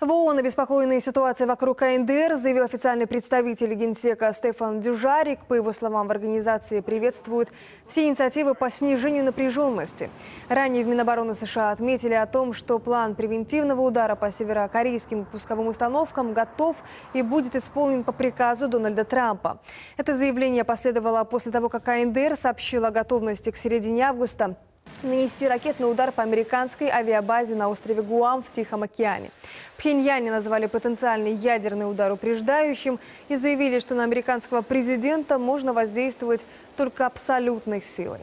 В ООН обеспокоенной ситуацией вокруг КНДР заявил официальный представитель Генсека Стефан Дюжарик. По его словам, в организации приветствуют все инициативы по снижению напряженности. Ранее в Минобороны США отметили о том, что план превентивного удара по северокорейским пусковым установкам готов и будет исполнен по приказу Дональда Трампа. Это заявление последовало после того, как КНДР сообщила о готовности к середине августа нанести ракетный удар по американской авиабазе на острове Гуам в Тихом океане. Пхеньяне назвали потенциальный ядерный удар упреждающим и заявили, что на американского президента можно воздействовать только абсолютной силой.